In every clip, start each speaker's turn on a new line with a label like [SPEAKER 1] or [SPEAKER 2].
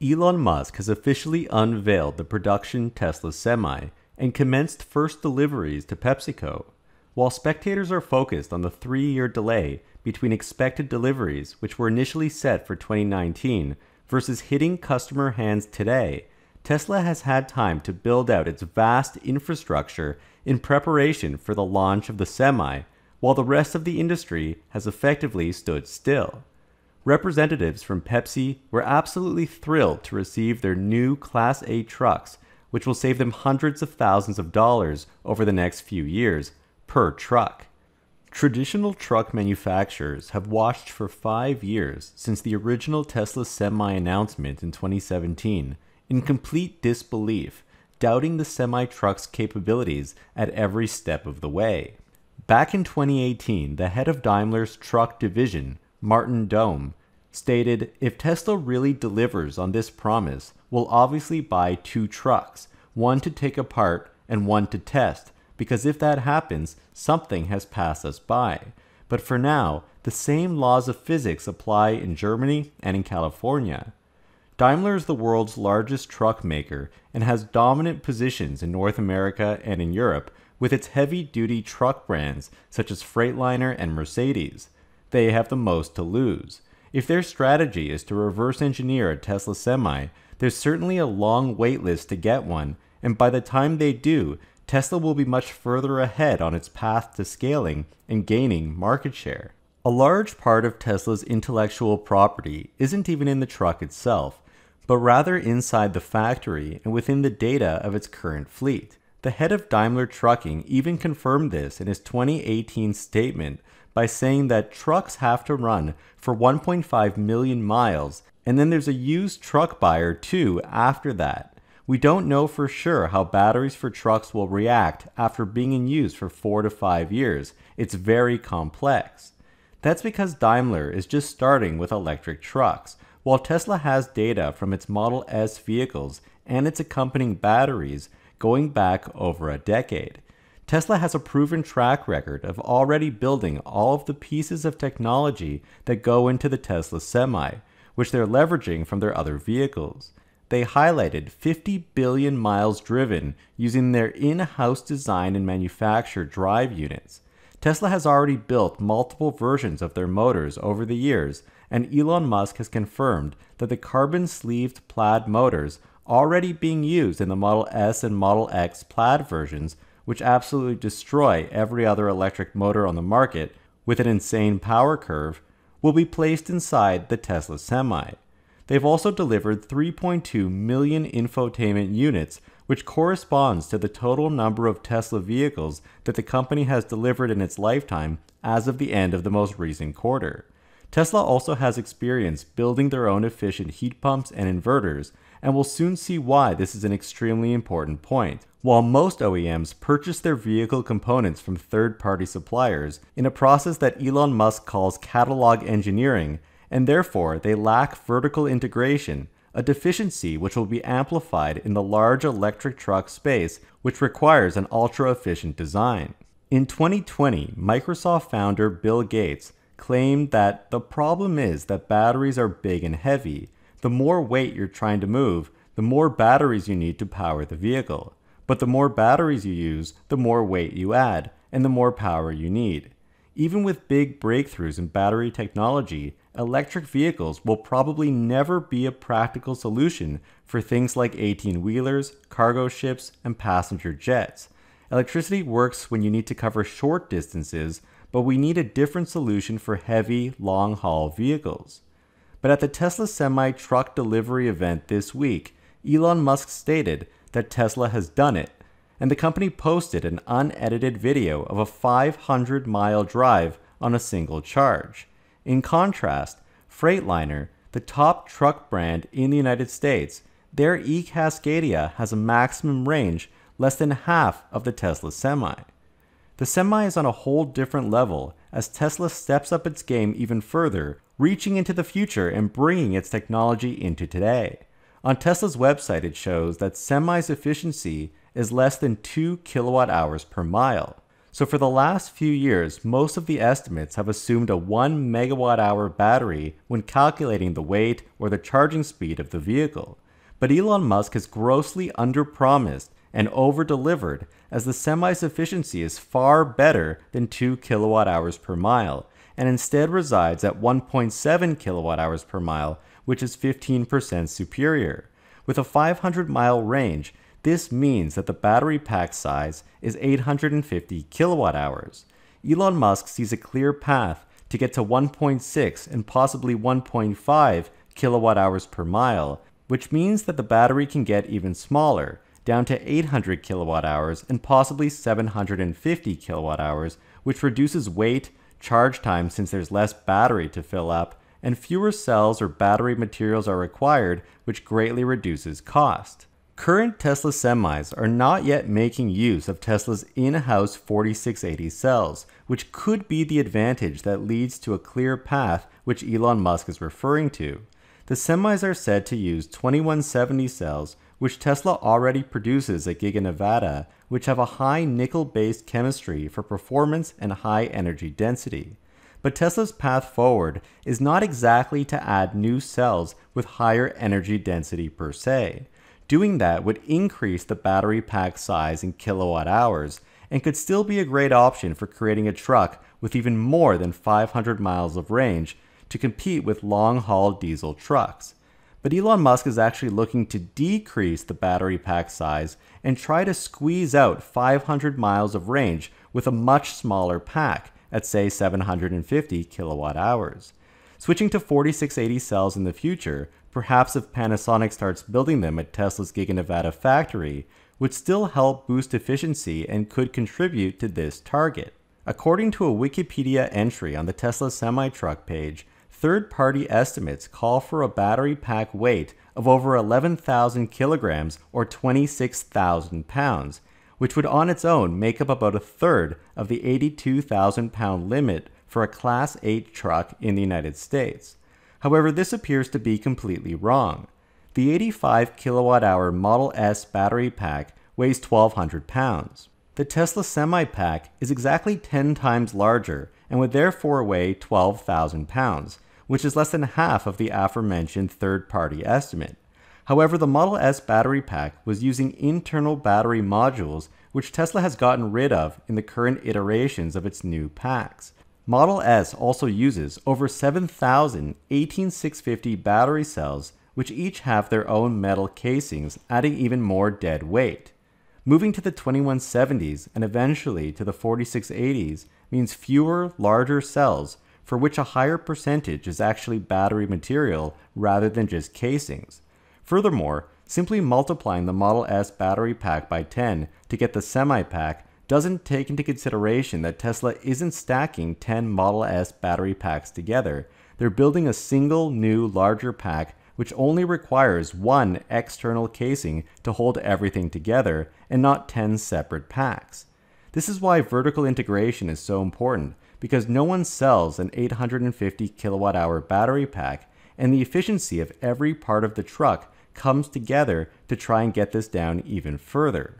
[SPEAKER 1] Elon Musk has officially unveiled the production Tesla Semi and commenced first deliveries to PepsiCo. While spectators are focused on the three year delay between expected deliveries, which were initially set for 2019, versus hitting customer hands today, Tesla has had time to build out its vast infrastructure in preparation for the launch of the Semi, while the rest of the industry has effectively stood still. Representatives from Pepsi were absolutely thrilled to receive their new Class 8 trucks, which will save them hundreds of thousands of dollars over the next few years per truck. Traditional truck manufacturers have watched for five years since the original Tesla Semi announcement in 2017 in complete disbelief, doubting the semi truck's capabilities at every step of the way. Back in 2018, the head of Daimler's truck division, Martin Daum, stated if Tesla really delivers on this promise, we'll obviously buy two trucks, one to take apart and one to test, because if that happens, something has passed us by. But for now, the same laws of physics apply in Germany and in California. Daimler is the world's largest truck maker and has dominant positions in North America and in Europe with its heavy duty truck brands such as Freightliner and Mercedes. They have the most to lose. If their strategy is to reverse engineer a Tesla Semi, there's certainly a long wait list to get one, and by the time they do, Tesla will be much further ahead on its path to scaling and gaining market share. A large part of Tesla's intellectual property isn't even in the truck itself, but rather inside the factory and within the data of its current fleet. The head of Daimler Trucking even confirmed this in his 2018 statement by saying that trucks have to run for 1.5 million miles, and then there's a used truck buyer too after that. We don't know for sure how batteries for trucks will react after being in use for 4 to 5 years. It's very complex. That's because Daimler is just starting with electric trucks, while Tesla has data from its Model S vehicles and its accompanying batteries going back over a decade. Tesla has a proven track record of already building all of the pieces of technology that go into the Tesla Semi, which they're leveraging from their other vehicles. They highlighted 50 billion miles driven using their in house design and manufacture drive units. Tesla has already built multiple versions of their motors over the years, and Elon Musk has confirmed that the carbon sleeved plaid motors already being used in the Model S and Model X plaid versions which absolutely destroy every other electric motor on the market with an insane power curve, will be placed inside the Tesla Semi. They've also delivered 3.2 million infotainment units, which corresponds to the total number of Tesla vehicles that the company has delivered in its lifetime as of the end of the most recent quarter. Tesla also has experience building their own efficient heat pumps and inverters, and we'll soon see why this is an extremely important point. While most OEMs purchase their vehicle components from third party suppliers in a process that Elon Musk calls catalog engineering, and therefore they lack vertical integration, a deficiency which will be amplified in the large electric truck space, which requires an ultra efficient design. In 2020, Microsoft founder Bill Gates claimed that the problem is that batteries are big and heavy, the more weight you're trying to move, the more batteries you need to power the vehicle. But the more batteries you use, the more weight you add, and the more power you need. Even with big breakthroughs in battery technology, electric vehicles will probably never be a practical solution for things like 18 wheelers, cargo ships, and passenger jets. Electricity works when you need to cover short distances, but we need a different solution for heavy, long haul vehicles. But at the Tesla semi truck delivery event this week, Elon Musk stated that Tesla has done it, and the company posted an unedited video of a 500 mile drive on a single charge. In contrast, Freightliner, the top truck brand in the United States, their e Cascadia has a maximum range less than half of the Tesla Semi. The Semi is on a whole different level as Tesla steps up its game even further reaching into the future and bringing its technology into today. On Tesla's website, it shows that Semi's efficiency is less than 2 kilowatt hours per mile. So, for the last few years, most of the estimates have assumed a 1 megawatt hour battery when calculating the weight or the charging speed of the vehicle. But Elon Musk has grossly underpromised and over-delivered as the semi's efficiency is far better than 2 kilowatt hours per mile and instead resides at 1.7 kilowatt hours per mile, which is 15% superior. With a 500 mile range, this means that the battery pack size is 850 kilowatt hours. Elon Musk sees a clear path to get to 1.6 and possibly 1.5 kilowatt hours per mile, which means that the battery can get even smaller, down to 800 kilowatt hours and possibly 750 kilowatt hours, which reduces weight, charge time since there's less battery to fill up, and fewer cells or battery materials are required, which greatly reduces cost. Current Tesla semis are not yet making use of Tesla's in house 4680 cells, which could be the advantage that leads to a clear path which Elon Musk is referring to. The semis are said to use 2170 cells, which Tesla already produces at Giga Nevada, which have a high nickel based chemistry for performance and high energy density. But Tesla's path forward is not exactly to add new cells with higher energy density per se. Doing that would increase the battery pack size in kilowatt hours and could still be a great option for creating a truck with even more than 500 miles of range to compete with long haul diesel trucks. But Elon Musk is actually looking to decrease the battery pack size and try to squeeze out 500 miles of range with a much smaller pack at say 750 kilowatt hours. Switching to 4680 cells in the future, perhaps if Panasonic starts building them at Tesla's Giga Nevada factory, would still help boost efficiency and could contribute to this target. According to a Wikipedia entry on the Tesla semi truck page, Third party estimates call for a battery pack weight of over 11,000 kilograms or 26,000 pounds, which would on its own make up about a third of the 82,000 pound limit for a Class 8 truck in the United States. However, this appears to be completely wrong. The 85 kilowatt hour Model S battery pack weighs 1,200 pounds. The Tesla Semi Pack is exactly 10 times larger and would therefore weigh 12,000 pounds, which is less than half of the aforementioned third party estimate. However, the Model S battery pack was using internal battery modules, which Tesla has gotten rid of in the current iterations of its new packs. Model S also uses over 7,000 18650 battery cells, which each have their own metal casings, adding even more dead weight. Moving to the 2170s and eventually to the 4680s means fewer, larger cells, for which a higher percentage is actually battery material rather than just casings. Furthermore, simply multiplying the Model S battery pack by 10 to get the semi pack doesn't take into consideration that Tesla isn't stacking 10 Model S battery packs together. They're building a single new larger pack which only requires one external casing to hold everything together and not 10 separate packs. This is why vertical integration is so important because no one sells an 850 kilowatt hour battery pack, and the efficiency of every part of the truck comes together to try and get this down even further.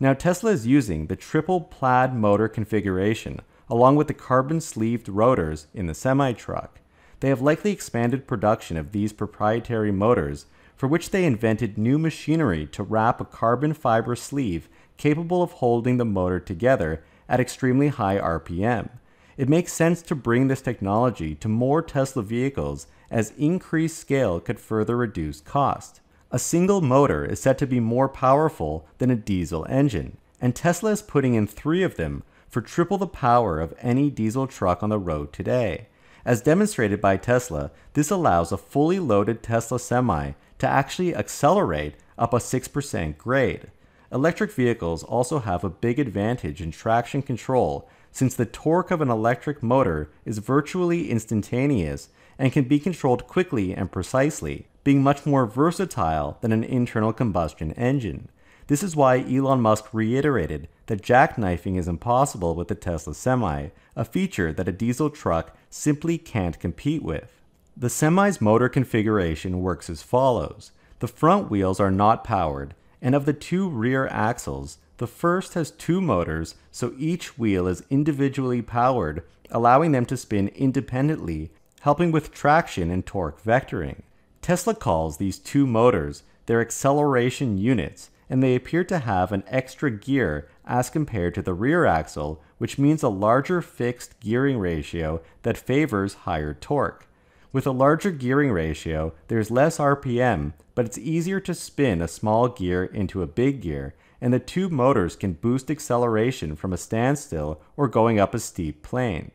[SPEAKER 1] Now, Tesla is using the triple plaid motor configuration along with the carbon sleeved rotors in the semi truck. They have likely expanded production of these proprietary motors, for which they invented new machinery to wrap a carbon fiber sleeve capable of holding the motor together at extremely high RPM. It makes sense to bring this technology to more Tesla vehicles as increased scale could further reduce cost. A single motor is said to be more powerful than a diesel engine, and Tesla is putting in three of them for triple the power of any diesel truck on the road today. As demonstrated by Tesla, this allows a fully loaded Tesla Semi to actually accelerate up a 6% grade. Electric vehicles also have a big advantage in traction control since the torque of an electric motor is virtually instantaneous and can be controlled quickly and precisely, being much more versatile than an internal combustion engine. This is why Elon Musk reiterated that jackknifing is impossible with the Tesla Semi, a feature that a diesel truck simply can't compete with. The Semi's motor configuration works as follows. The front wheels are not powered, and of the two rear axles, The first has two motors, so each wheel is individually powered, allowing them to spin independently, helping with traction and torque vectoring. Tesla calls these two motors their acceleration units, and they appear to have an extra gear as compared to the rear axle, which means a larger fixed gearing ratio that favors higher torque. With a larger gearing ratio, there's less RPM, but it's easier to spin a small gear into a big gear, and the two motors can boost acceleration from a standstill or going up a steep plane.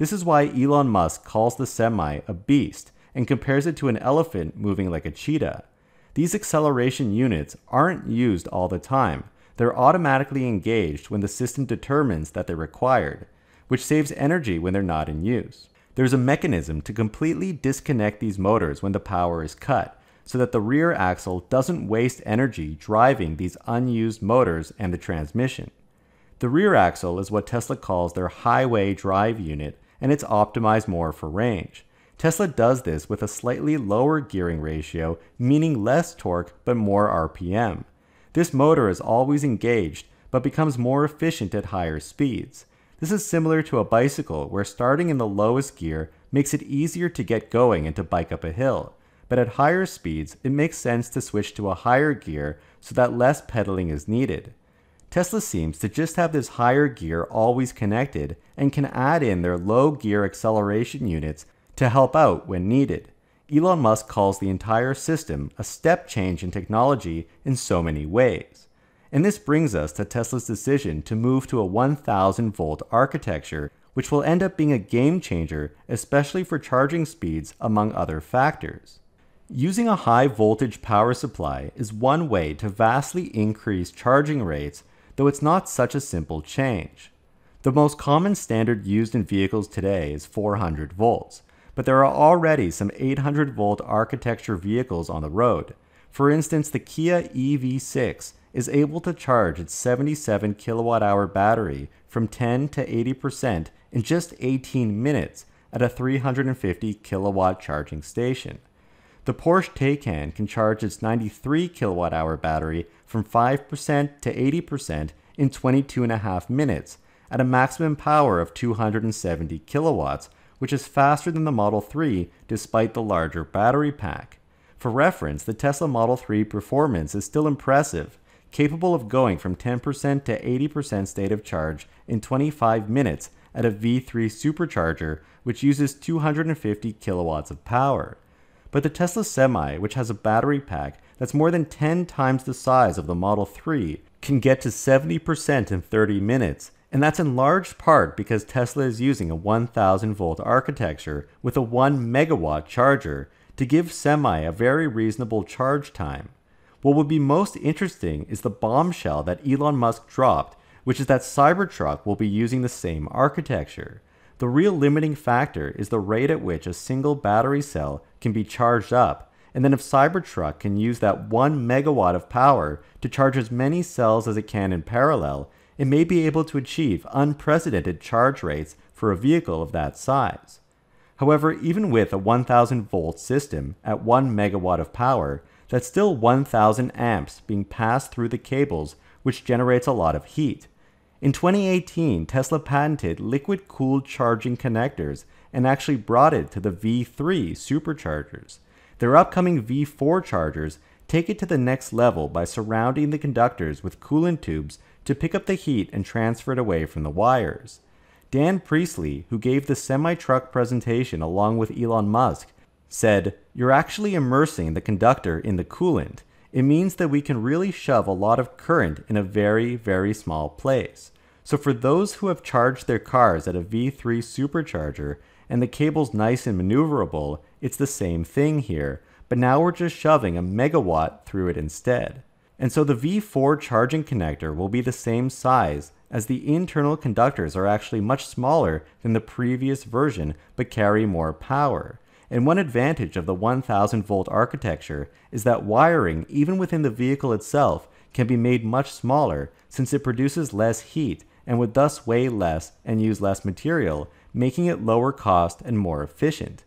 [SPEAKER 1] This is why Elon Musk calls the Semi a beast and compares it to an elephant moving like a cheetah. These acceleration units aren't used all the time. They're automatically engaged when the system determines that they're required, which saves energy when they're not in use. There's a mechanism to completely disconnect these motors when the power is cut, so that the rear axle doesn't waste energy driving these unused motors and the transmission. The rear axle is what Tesla calls their highway drive unit, and it's optimized more for range. Tesla does this with a slightly lower gearing ratio, meaning less torque but more RPM. This motor is always engaged, but becomes more efficient at higher speeds. This is similar to a bicycle where starting in the lowest gear makes it easier to get going and to bike up a hill. But at higher speeds, it makes sense to switch to a higher gear so that less pedaling is needed. Tesla seems to just have this higher gear always connected and can add in their low gear acceleration units to help out when needed. Elon Musk calls the entire system a step change in technology in so many ways. And this brings us to Tesla's decision to move to a 1000 volt architecture, which will end up being a game changer, especially for charging speeds, among other factors. Using a high voltage power supply is one way to vastly increase charging rates, though it's not such a simple change. The most common standard used in vehicles today is 400 volts, but there are already some 800 volt architecture vehicles on the road. For instance, the Kia EV6 is able to charge its 77 kilowatt hour battery from 10 to 80% in just 18 minutes at a 350 kilowatt charging station. The Porsche Taycan can charge its 93 kilowatt hour battery from 5% to 80% in 22.5 minutes at a maximum power of 270 kilowatts, which is faster than the Model 3 despite the larger battery pack. For reference, the Tesla Model 3 performance is still impressive, capable of going from 10% to 80% state of charge in 25 minutes at a V3 supercharger, which uses 250 kilowatts of power. But the Tesla Semi, which has a battery pack that's more than 10 times the size of the Model 3, can get to 70% in 30 minutes, and that's in large part because Tesla is using a 1000 volt architecture with a 1 megawatt charger to give Semi a very reasonable charge time. What would be most interesting is the bombshell that Elon Musk dropped, which is that Cybertruck will be using the same architecture. The real limiting factor is the rate at which a single battery cell can be charged up, and then if Cybertruck can use that 1 megawatt of power to charge as many cells as it can in parallel, it may be able to achieve unprecedented charge rates for a vehicle of that size. However, even with a 1000 volt system at 1 megawatt of power, that's still 1000 amps being passed through the cables, which generates a lot of heat. In 2018, Tesla patented liquid cooled charging connectors and actually brought it to the V3 superchargers. Their upcoming V4 chargers take it to the next level by surrounding the conductors with coolant tubes to pick up the heat and transfer it away from the wires. Dan Priestley, who gave the semi truck presentation along with Elon Musk, said, You're actually immersing the conductor in the coolant. It means that we can really shove a lot of current in a very, very small place. So, for those who have charged their cars at a V3 supercharger and the cable's nice and maneuverable, it's the same thing here, but now we're just shoving a megawatt through it instead. And so the V4 charging connector will be the same size as the internal conductors are actually much smaller than the previous version but carry more power. And one advantage of the 1000 volt architecture is that wiring, even within the vehicle itself, can be made much smaller since it produces less heat and would thus weigh less and use less material, making it lower cost and more efficient.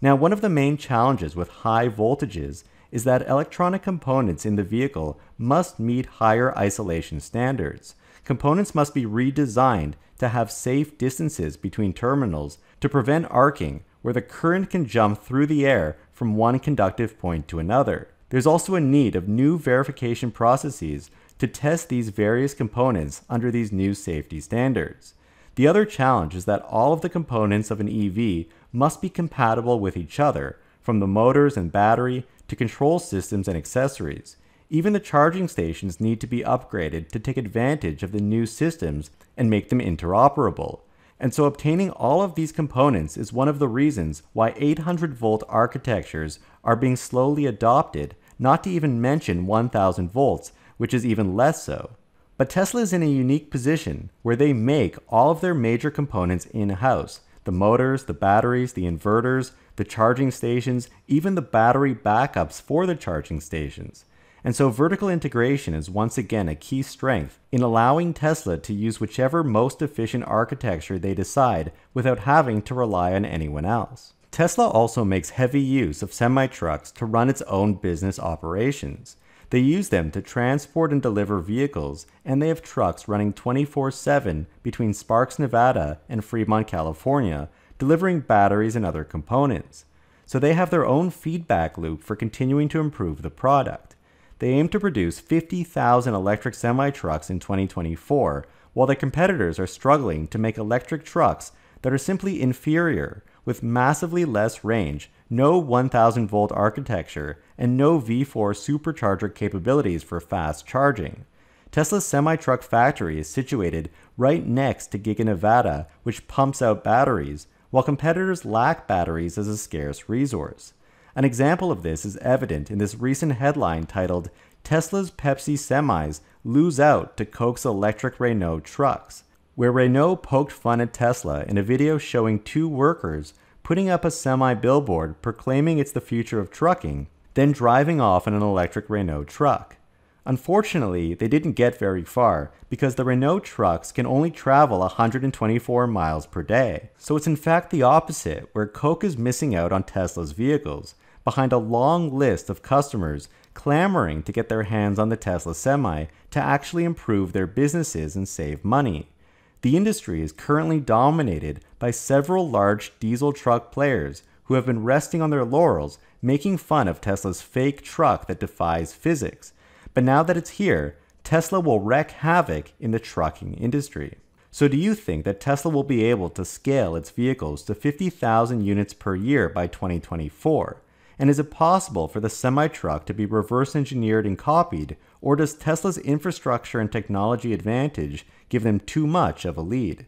[SPEAKER 1] Now, one of the main challenges with high voltages is that electronic components in the vehicle must meet higher isolation standards. Components must be redesigned to have safe distances between terminals to prevent arcing, where the current can jump through the air from one conductive point to another. There's also a need of new verification processes to test these various components under these new safety standards. The other challenge is that all of the components of an EV must be compatible with each other, from the motors and battery to control systems and accessories. Even the charging stations need to be upgraded to take advantage of the new systems and make them interoperable. And so obtaining all of these components is one of the reasons why 800 volt architectures are being slowly adopted, not to even mention 1000 volts, which is even less so. But Tesla is in a unique position where they make all of their major components in house the motors, the batteries, the inverters, the charging stations, even the battery backups for the charging stations. And so vertical integration is once again a key strength in allowing Tesla to use whichever most efficient architecture they decide without having to rely on anyone else. Tesla also makes heavy use of semi trucks to run its own business operations. They use them to transport and deliver vehicles, and they have trucks running 24 7 between Sparks, Nevada and Fremont, California, delivering batteries and other components. So they have their own feedback loop for continuing to improve the product. They aim to produce 50,000 electric semi trucks in 2024, while their competitors are struggling to make electric trucks that are simply inferior, with massively less range no 1000 volt architecture, and no V4 supercharger capabilities for fast charging. Tesla's semi truck factory is situated right next to Giga Nevada, which pumps out batteries, while competitors lack batteries as a scarce resource. An example of this is evident in this recent headline titled Tesla's Pepsi semis lose out to Coke's electric Renault trucks, where Renault poked fun at Tesla in a video showing two workers putting up a semi billboard proclaiming it's the future of trucking, then driving off in an electric Renault truck. Unfortunately, they didn't get very far because the Renault trucks can only travel 124 miles per day. So it's in fact the opposite, where Coke is missing out on Tesla's vehicles, behind a long list of customers clamoring to get their hands on the Tesla Semi to actually improve their businesses and save money. The industry is currently dominated by several large diesel truck players who have been resting on their laurels, making fun of Tesla's fake truck that defies physics. But now that it's here, Tesla will wreak havoc in the trucking industry. So, do you think that Tesla will be able to scale its vehicles to 50,000 units per year by 2024? And is it possible for the semi truck to be reverse engineered and copied, or does Tesla's infrastructure and technology advantage give them too much of a lead?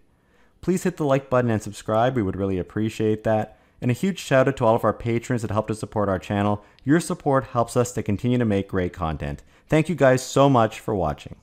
[SPEAKER 1] Please hit the like button and subscribe, we would really appreciate that. And a huge shout out to all of our patrons that helped us support our channel. Your support helps us to continue to make great content. Thank you guys so much for watching.